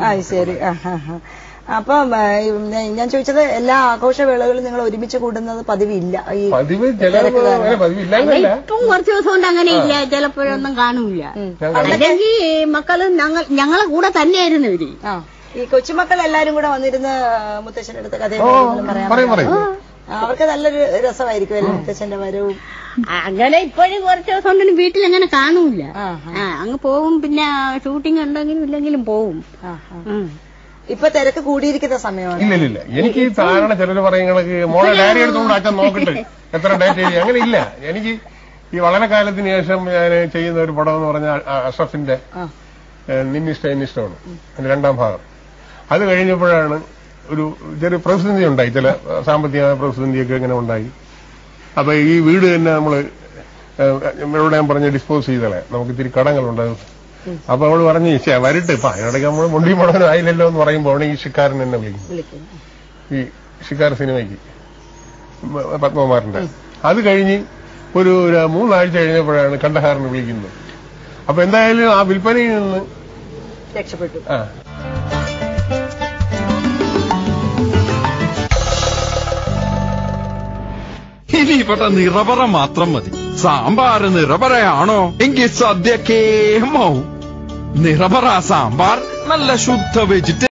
ആ ശരി. ആ. അപ്പം ഞാൻ ചോദിച്ചത് എല്ലാ ആഘോഷ ആഘോഷവേളകളും നിങ്ങൾ ഒരുമിച്ച് കൂടുന്നത് പതിവില്ല? ഈ പതിവ് ഇപ്പം കുറച്ച് ദിവസം കൊണ്ട് അങ്ങനെ ഇല്ല. ചിലപ്പോഴൊന്നും കാണൂല അല്ലെങ്കിൽ മക്കൾ ഞങ്ങൾ ഞങ്ങളെ കൂടെ തന്നെയായിരുന്നു ഇവർ. ഈ കൊച്ചുമക്കൾ എല്ലാരും കൂടെ വന്നിരുന്ന് മുത്തശ്ശന്റെ അടുത്ത് പറയാം അവർക്ക് നല്ലൊരു രസമായിരിക്കും അല്ലേ? മുത്തശ്ശന്റെ വരവും. അങ്ങനെ ഇപ്പോഴും കുറച്ച് ദിവസം കൊണ്ട് വീട്ടിൽ അങ്ങനെ കാണൂല അങ്ങ് പോവും പിന്നെ ഷൂട്ടിംഗ് ഉണ്ടെങ്കിലും ഇല്ലെങ്കിലും പോവും. ഇപ്പൊ തിരക്ക് കൂടിയിരിക്കുന്ന സമയമാണ്. ഇല്ല ഇല്ല എനിക്ക് സാധാരണ ധാരണ ചിലര് പറയും കണക്ക് മോളെ ഡയറി എടുത്തുകൊണ്ട് അച്ഛൻ നോക്കട്ടെ. എത്ര ഡേറ്റ് എഴുതി അങ്ങനെ ഇല്ല എനിക്ക് ഈ വളരെ കാലത്തിന് ശേഷം ഞാൻ ചെയ്യുന്ന ഒരു പടം എന്ന് പറഞ്ഞ അഷ്റഫിന്റെ നിന്നിഷ്ട എന്നിഷ്ടമാണ്. അതിന്റെ രണ്ടാം ഭാഗം. അത് കഴിഞ്ഞപ്പോഴാണ് ഒരു ചെറിയ പ്രതിസന്ധി ഉണ്ടായി. ചില സാമ്പത്തിക പ്രതിസന്ധിയൊക്കെ ഇങ്ങനെ ഉണ്ടായി. അപ്പൊ ഈ വീട് തന്നെ നമ്മൾ ഇവിടെ ഞാൻ പറഞ്ഞ ഡിസ്പോസ് ചെയ്തളെ. നമുക്ക് ഇത്തിരി കടങ്ങളുണ്ട്. അപ്പൊ അവൾ പറഞ്ഞു "ശ്ശെ, വരട്ടെ ഇപ്പൊ. അതിനിടയ്ക്ക് നമ്മൾ മുണ്ടി മുടങ്ങാൻ ആയില്ലല്ലോ എന്ന് പറയുമ്പോൾ ഈ ഷിക്കാരൻ എന്നെ വിളിക്കും ഈ ഷിക്കാർ സിനിമയ്ക്ക്. പത്മകുമാറിന്റെ. അത് കഴിഞ്ഞ് ഒരു ഒരു മൂന്നാഴ്ച കഴിഞ്ഞപ്പോഴാണ് കണ്ടഹാറിന് വിളിക്കുന്നത്. അപ്പൊ എന്തായാലും ആ വിൽപ്പനയിൽ നിന്ന് രക്ഷപ്പെട്ടു. ആ. ഇനി ഇവിടെ നിറവറ മാത്രം മതി. സാമ്പാർ നിറവറയാണോ? എങ്കിൽ സദ്യ കേമാവും നിറവറ സാമ്പാർ നല്ല ശുദ്ധ വെജിറ്റേറിയൻ